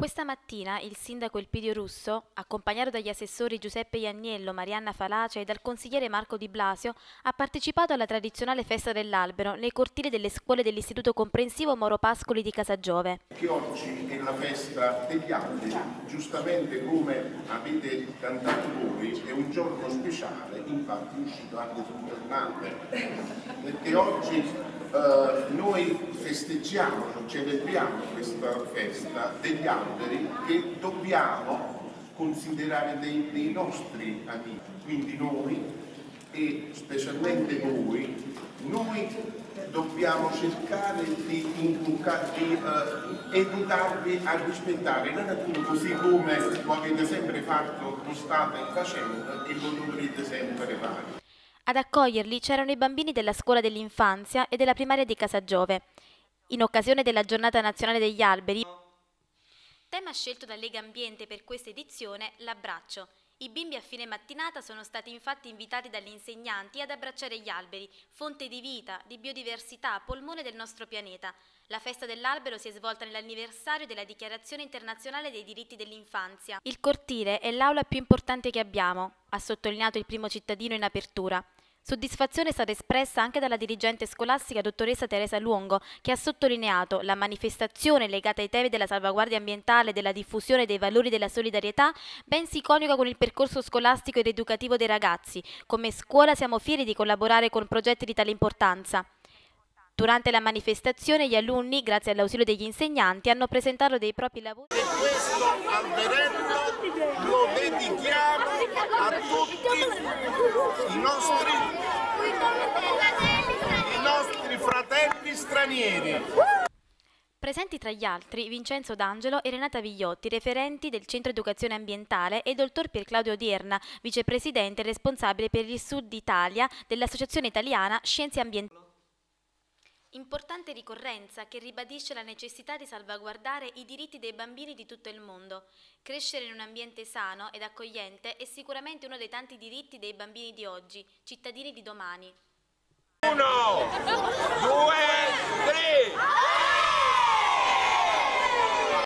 Questa mattina il sindaco Elpidio Russo, accompagnato dagli assessori Giuseppe Ianniello, Marianna Falace e dal consigliere Marco Di Blasio, ha partecipato alla tradizionale festa dell'albero nei cortili delle scuole dell'Istituto Comprensivo Moro Pascoli di Casagiove. Che oggi è la festa degli alberi, giustamente come avete cantato voi, è un giorno speciale, infatti è uscito anche sul giornale, perché oggi eh, noi festeggiamo, celebriamo questa festa degli alberi che dobbiamo considerare dei, dei nostri amici, quindi noi e specialmente voi, noi dobbiamo cercare di, di uh, educarvi a rispettare la natura così come lo avete sempre fatto, lo state facendo e lo dovrete sempre fare. Ad accoglierli c'erano i bambini della scuola dell'infanzia e della primaria di Casagiove. In occasione della giornata nazionale degli alberi, tema scelto da Lega Ambiente per questa edizione, l'abbraccio. I bimbi a fine mattinata sono stati infatti invitati dagli insegnanti ad abbracciare gli alberi, fonte di vita, di biodiversità, polmone del nostro pianeta. La festa dell'albero si è svolta nell'anniversario della Dichiarazione internazionale dei diritti dell'infanzia. Il cortile è l'aula più importante che abbiamo, ha sottolineato il primo cittadino in apertura. Soddisfazione è stata espressa anche dalla dirigente scolastica dottoressa Teresa Luongo, che ha sottolineato la manifestazione legata ai temi della salvaguardia ambientale e della diffusione dei valori della solidarietà ben si coniuga con il percorso scolastico ed educativo dei ragazzi. Come scuola siamo fieri di collaborare con progetti di tale importanza. Durante la manifestazione gli alunni, grazie all'ausilio degli insegnanti, hanno presentato dei propri lavori. E questo alberello lo dedichiamo a tutti i nostri, i nostri fratelli stranieri. Presenti tra gli altri Vincenzo D'Angelo e Renata Vigliotti, referenti del Centro Educazione Ambientale, e dottor Pier Claudio Odierna, vicepresidente responsabile per il Sud Italia dell'Associazione Italiana Scienze Ambientali. Importante ricorrenza che ribadisce la necessità di salvaguardare i diritti dei bambini di tutto il mondo. Crescere in un ambiente sano ed accogliente è sicuramente uno dei tanti diritti dei bambini di oggi, cittadini di domani. Uno!